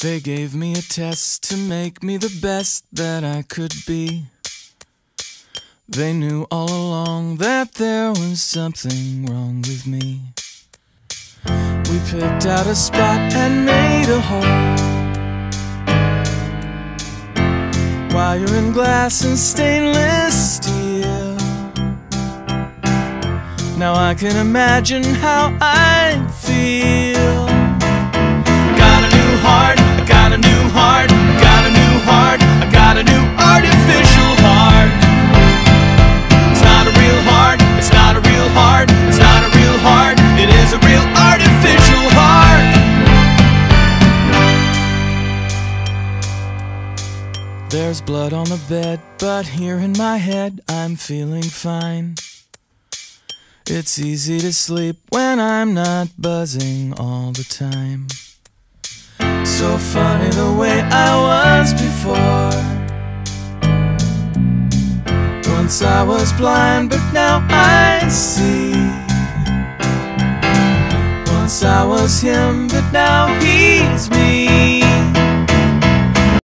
They gave me a test to make me the best that I could be. They knew all along that there was something wrong with me. We picked out a spot and made a hole. Wire and glass and stainless steel. Now I can imagine how I'd feel. There's blood on the bed, but here in my head I'm feeling fine. It's easy to sleep when I'm not buzzing all the time. So funny the way I was before. Once I was blind, but now I see. Once I was him, but now he's me.